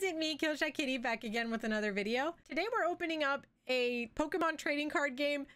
friends, it's me, Killshot Kitty, back again with another video. Today we're opening up a Pokemon trading card game,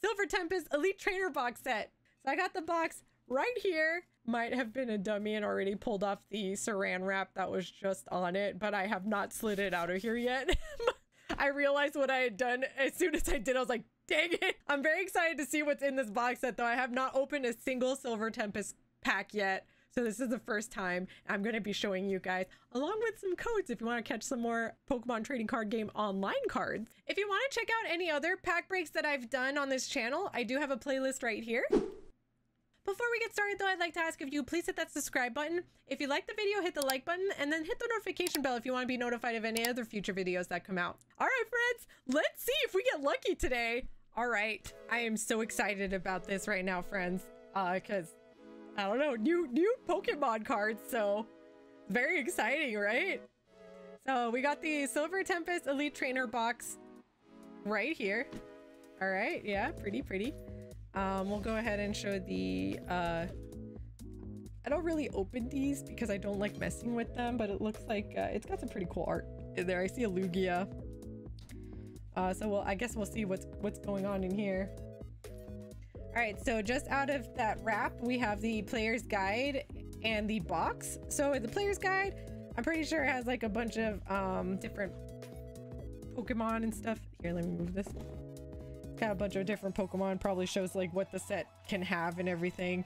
Silver Tempest Elite Trainer box set. So I got the box right here. Might have been a dummy and already pulled off the saran wrap that was just on it, but I have not slid it out of here yet. I realized what I had done as soon as I did. I was like, dang it. I'm very excited to see what's in this box set though. I have not opened a single Silver Tempest pack yet. So this is the first time I'm going to be showing you guys along with some codes if you want to catch some more Pokemon trading card game online cards. If you want to check out any other pack breaks that I've done on this channel, I do have a playlist right here. Before we get started though, I'd like to ask if you please hit that subscribe button. If you like the video, hit the like button and then hit the notification bell if you want to be notified of any other future videos that come out. All right, friends, let's see if we get lucky today. All right, I am so excited about this right now, friends, because uh, I don't know, new new Pokemon cards, so very exciting, right? So we got the Silver Tempest Elite Trainer box right here. All right, yeah, pretty, pretty. Um, we'll go ahead and show the, uh, I don't really open these because I don't like messing with them, but it looks like uh, it's got some pretty cool art in there. I see a Lugia. Uh, so well, I guess we'll see what's what's going on in here. All right, so just out of that wrap, we have the player's guide and the box. So the player's guide, I'm pretty sure it has like a bunch of um, different Pokemon and stuff. Here, let me move this. It's got a bunch of different Pokemon, probably shows like what the set can have and everything.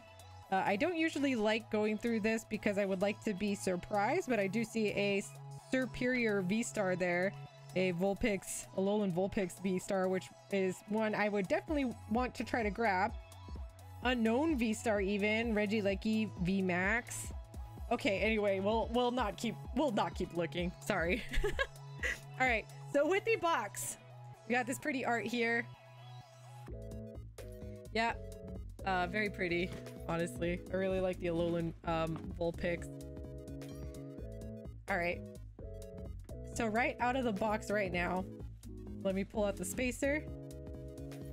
Uh, I don't usually like going through this because I would like to be surprised, but I do see a Serperior V-Star there a Vulpix, a Alolan Vulpix V-Star, which is one I would definitely want to try to grab. Unown V-Star even, Regieleki V-Max. Okay, anyway, we'll we'll not keep we'll not keep looking. Sorry. All right, so with the box, we got this pretty art here. Yeah, uh, very pretty, honestly. I really like the Alolan um, Vulpix. All right, so right out of the box right now, let me pull out the spacer.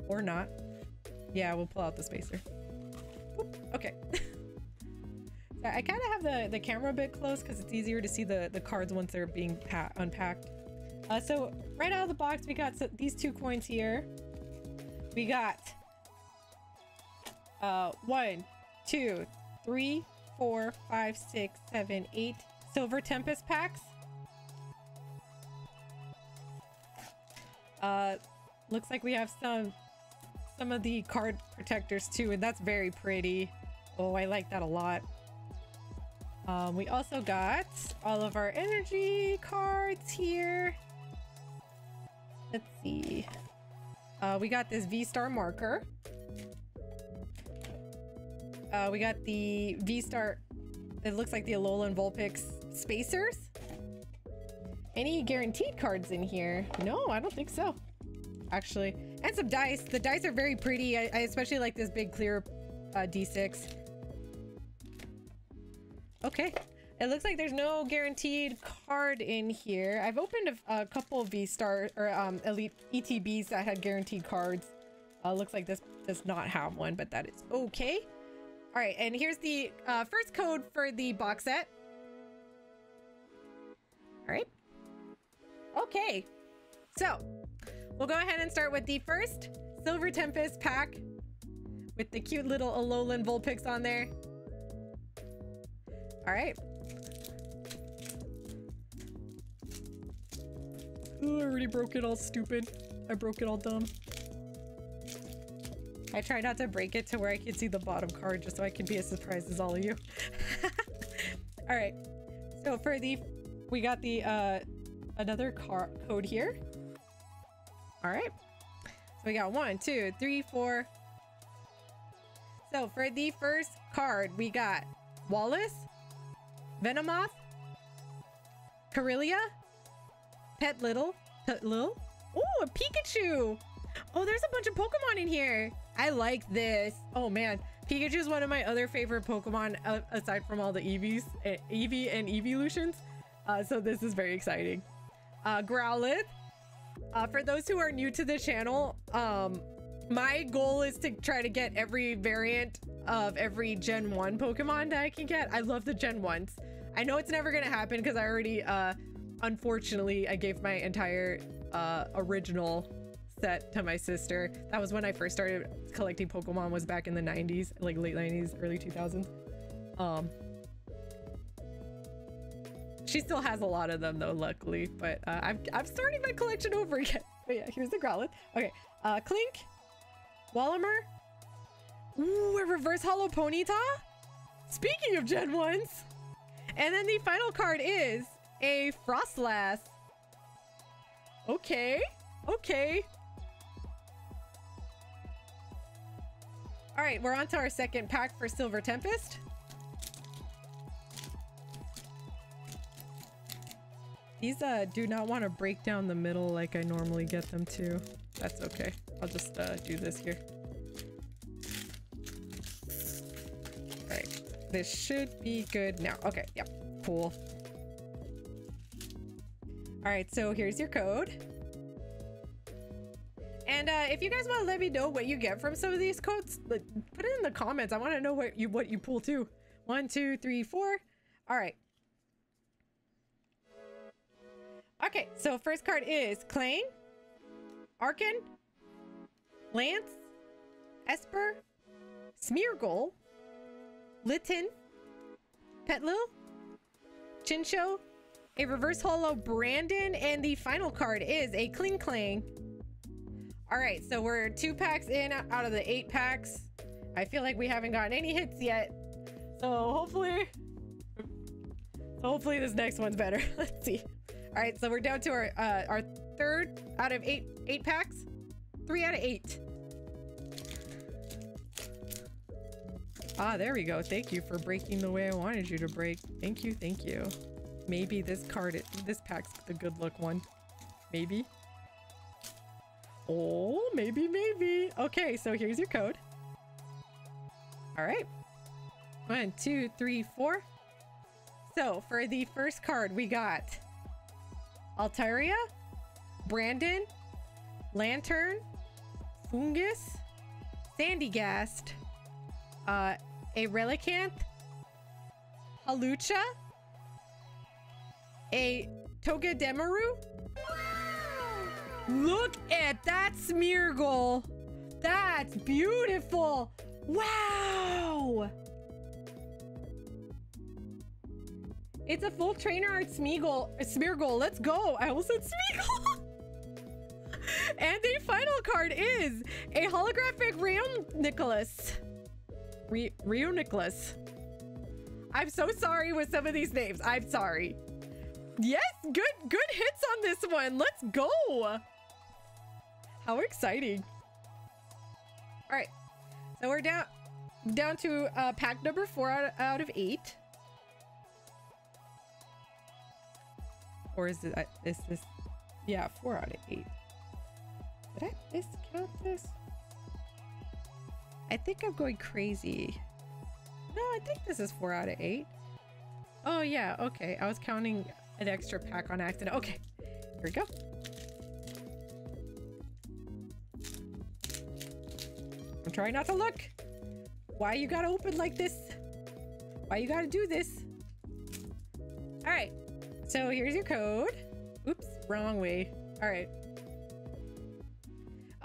Or not. Yeah, we'll pull out the spacer. Okay. I kind of have the, the camera a bit close because it's easier to see the, the cards once they're being unpacked. Uh, so right out of the box, we got these two coins here. We got uh, one, two, three, four, five, six, seven, eight Silver Tempest packs. Uh, looks like we have some some of the card protectors too, and that's very pretty. Oh, I like that a lot. Um, we also got all of our energy cards here. Let's see. Uh, we got this V-Star marker. Uh, we got the V-Star, it looks like the Alolan Vulpix spacers. Any guaranteed cards in here? No, I don't think so. Actually. And some dice. The dice are very pretty. I, I especially like this big clear uh, D6. Okay. It looks like there's no guaranteed card in here. I've opened a, a couple of V-Star or um, Elite ETBs that had guaranteed cards. Uh, looks like this does not have one, but that is okay. All right, and here's the uh, first code for the box set. All right. Okay, so we'll go ahead and start with the first Silver Tempest pack with the cute little Alolan Vulpix on there. All right. Ooh, I already broke it all stupid. I broke it all dumb. I try not to break it to where I can see the bottom card just so I can be as surprised as all of you. all right. So for the, we got the uh, another car code here. All right. So we got one, two, three, four. So for the first card, we got Wallace, Venomoth, Corellia, Petilil, Pet Little. Oh, a Pikachu. Oh, there's a bunch of Pokemon in here. I like this. Oh man, Pikachu is one of my other favorite Pokemon uh, aside from all the Eevees, uh, Eevee and Eeveelutions. Uh, so this is very exciting uh, Growlithe. Uh, for those who are new to the channel, um, my goal is to try to get every variant of every Gen 1 Pokemon that I can get. I love the Gen 1s. I know it's never going to happen because I already uh, unfortunately, I gave my entire uh, original set to my sister. That was when I first started collecting Pokemon was back in the 90s, like late 90s, early 2000s. Um, she still has a lot of them though, luckily, but uh, I'm, I'm starting my collection over again. But yeah, here's the Growlithe. Okay, uh, Klink, Wailmer, ooh, a reverse hollow Ponyta? Speaking of Gen 1s! And then the final card is a Froslass. Okay, okay. All right, we're on to our second pack for Silver Tempest. These uh, do not want to break down the middle like I normally get them to. That's okay. I'll just uh, do this here. Alright. This should be good now. Okay, yeah. Cool. Alright, so here's your code. And uh, if you guys want to let me know what you get from some of these codes, like, put it in the comments. I want to know what you what you pull too. One, two, three, four. All right. Okay, so first card is Klain, Arcan, Lance, Esper, Smeargle, Litten, Petilil, Chinchou, a reverse hollow Brandon, and the final card is a Klinklang. All right, so we're two packs in out of the eight packs. I feel like we haven't gotten any hits yet. So hopefully, so hopefully this next one's better. Let's see. All right, so we're down to our uh, our third out of eight eight packs. Three out of eight. Ah, there we go. Thank you for breaking the way I wanted you to break. Thank you, thank you. Maybe this card, this pack's the good luck one. Maybe. Oh, maybe, maybe. Okay, so here's your code. All right. One, two, three, four. So for the first card, we got Altaria, Brandon, Lanturn, Foongus? Sandygast, uh, a Relicanth, Hawlucha? a Togedemaru, Look at that Smeargle. That's beautiful. Wow. It's a full trainer art Smeagol, Smeargle. Let's go. I almost said Smeagol. and the final card is a holographic Rio Nicholas. Rio, Nicholas. I'm so sorry with some of these names. I'm sorry. Yes, good good hits on this one. Let's go. How exciting. All right. So we're down down to uh, pack number four out, out of eight. Or is it, uh, this, yeah, four out of eight. Did I miscount this? I think I'm going crazy. No, I think this is four out of eight. Oh yeah, okay. I was counting an extra pack on accident. Okay, here we go. I'm trying not to look. Why you gotta open like this? Why you gotta do this? So here's your code. Oops, wrong way. All right.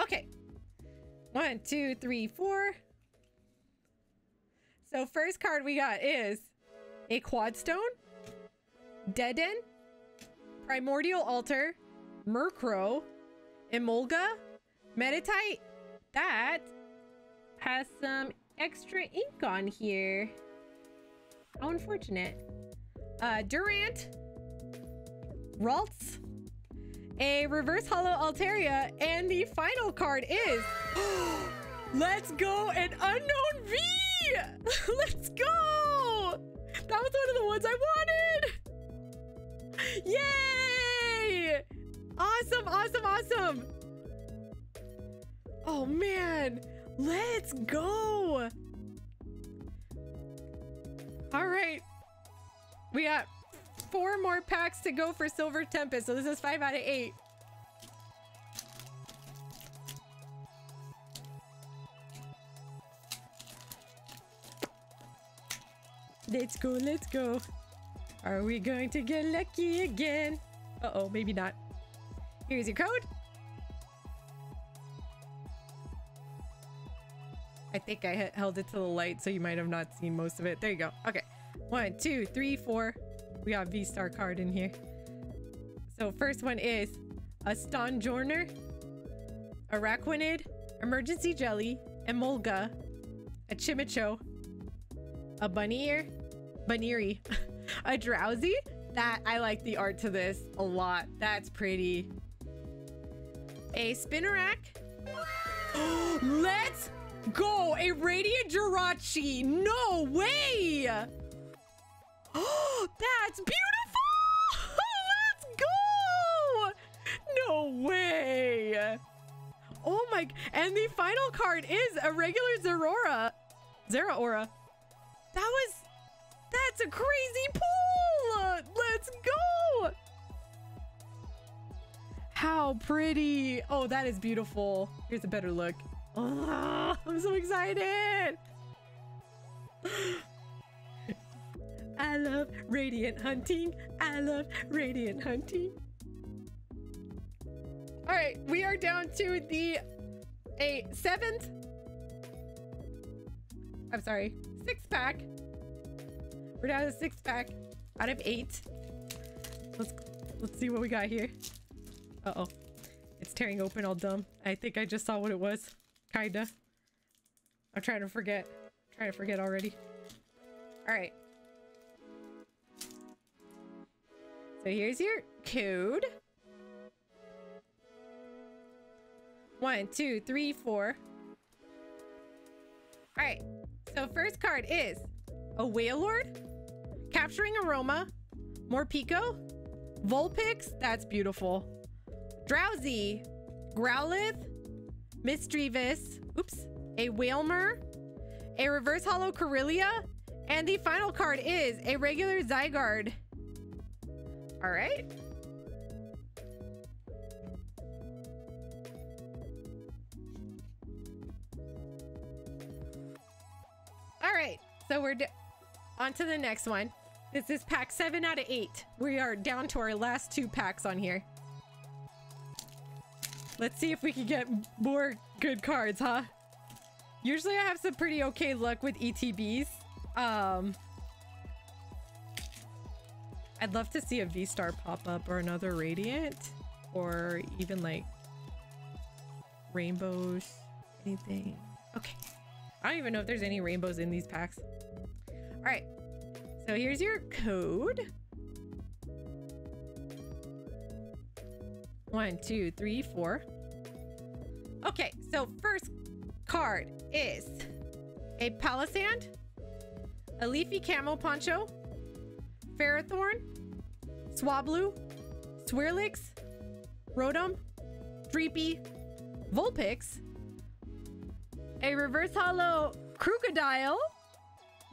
Okay. One, two, three, four. So first card we got is a Quadstone, Deaden, Primordial Altar, Murkrow, Emolga, Meditite. That has some extra ink on here. How unfortunate. Uh, Durant, Ralts, a reverse hollow Altaria, and the final card is Let's go an Unown V! Let's go! That was one of the ones I wanted! Yay! Awesome, awesome, awesome! Oh man! Let's go! All right. We got four more packs to go for Silver Tempest, so this is five out of eight. Let's go, let's go. Are we going to get lucky again? Uh-oh, maybe not. Here's your code. I think I held it to the light, so you might have not seen most of it. There you go. Okay. One, two, three, four. We got V-Star card in here. So first one is a Stonjourner, Araquanid, Emergency Jelly, Emolga, a Chimecho, a Buneer, Buneary, a Drowzee. That, I like the art to this a lot. That's pretty. A Spinarak. Let's go! A Radiant Jirachi! No way! That's beautiful! Let's go! No way! Oh my, and the final card is a regular Zeraora. Zeraora. That was, that's a crazy pull! Let's go! How pretty. Oh, that is beautiful. Here's a better look. Oh, I'm so excited. I love radiant hunting. I love radiant hunting. All right, we are down to the a seventh. I'm sorry, six pack. We're down to six pack out of eight. Let's let's see what we got here. Uh oh, it's tearing open all dumb. I think I just saw what it was. Kinda. I'm trying to forget. I'm trying to forget already. All right. So here's your code. One, two, three, four. All right. So first card is a Wailord, Capturing Aroma, Morpeko, Vulpix, that's beautiful. Drowzee, Growlithe, Misdreavus, oops, a Wailmer, a Reverse Hollow Corellia, and the final card is a regular Zygarde. All right. All right, so we're on to the next one. This is pack seven out of eight. We are down to our last two packs on here. Let's see if we can get more good cards, huh? Usually I have some pretty okay luck with ETBs. Um, I'd love to see a V-Star pop up or another Radiant or even like rainbows, anything. Okay. I don't even know if there's any rainbows in these packs. All right. So here's your code. One, two, three, four. Okay, so first card is a Palossand, a Leafy Camo Poncho, Ferrothorn, Swablu, Swirlix, Rotom, Dreepy, Vulpix, a Reverse Hollow Crocodile,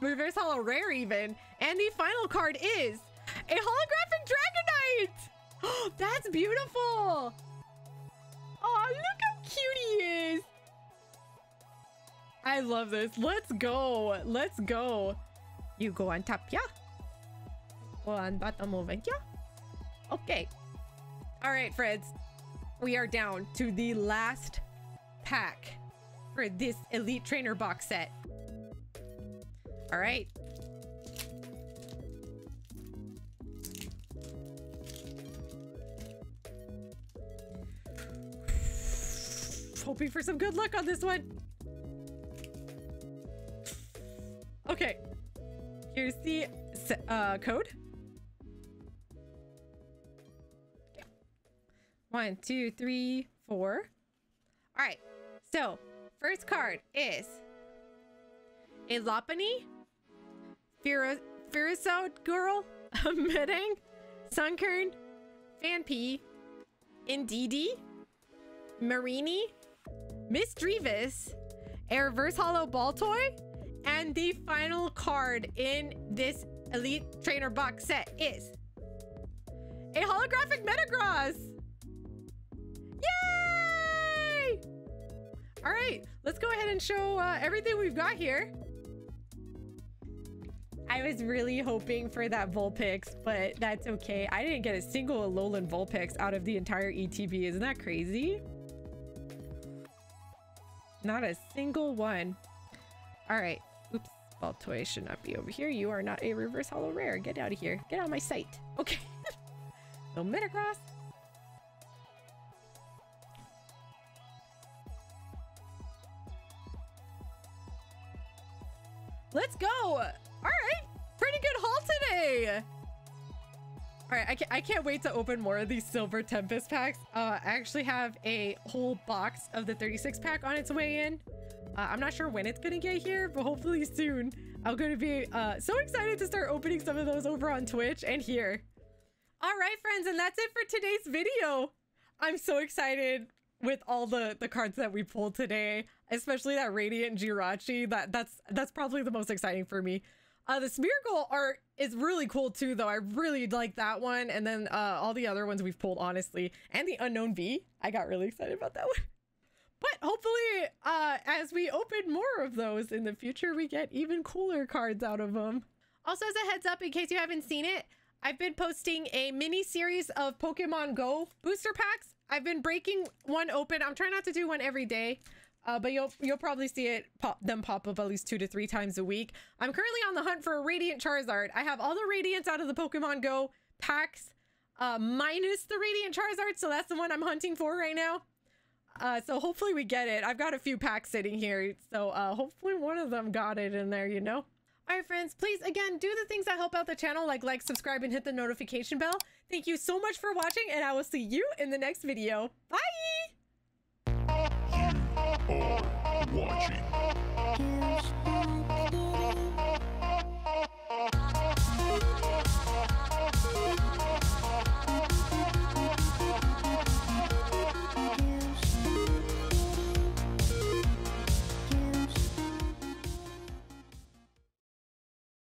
Reverse Hollow Rare even, and the final card is a Holographic Dragonite! That's beautiful! Oh, look how cute he is! I love this. Let's go. Let's go. You go on top, yeah? Go on bottom over, yeah? Okay. All right, friends. We are down to the last pack for this Elite Trainer box set. All right. Hoping for some good luck on this one. Okay. Here's the uh, code. One, two, three, four. All right. So, first card is a Lopunny, Furisode Girl, a Medang, Sunkern, Phanpy, Indeedee, Mareanie, Misdreavus, a Reverse Hollow Baltoy, and the final card in this Elite Trainer box set is a holographic Metagross! All right, let's go ahead and show uh, everything we've got here. I was really hoping for that Vulpix, but that's okay. I didn't get a single Alolan Vulpix out of the entire ETB. Isn't that crazy? Not a single one. All right. Oops. Baltoy should not be over here. You are not a reverse hollow rare. Get out of here. Get out of my sight. Okay. no Metagross. Let's go. All right. Pretty good haul today. All right, I can't, I can't wait to open more of these Silver Tempest packs. Uh, I actually have a whole box of the 36 pack on its way in. Uh, I'm not sure when it's gonna get here, but hopefully soon. I'm gonna be uh, so excited to start opening some of those over on Twitch and here. All right, friends, and that's it for today's video. I'm so excited with all the the cards that we pulled today, especially that Radiant Jirachi. That that's that's probably the most exciting for me. Uh, the Smeargle art is really cool too, though. I really like that one, and then uh, all the other ones we've pulled, honestly, and the Unown V. I got really excited about that one. But hopefully, uh, as we open more of those in the future, we get even cooler cards out of them. Also, as a heads up, in case you haven't seen it, I've been posting a mini series of Pokemon Go booster packs. I've been breaking one open. I'm trying not to do one every day. Uh, but you'll you'll probably see it pop them pop up at least two to three times a week. I'm currently on the hunt for a Radiant Charizard. I have all the Radiants out of the Pokemon Go packs, uh, minus the Radiant Charizard, so that's the one I'm hunting for right now. Uh, so hopefully we get it. I've got a few packs sitting here, so uh, hopefully one of them got it in there, you know? All right, friends, please, again, do the things that help out the channel, like like, subscribe, and hit the notification bell. Thank you so much for watching, and I will see you in the next video. Bye! Are watching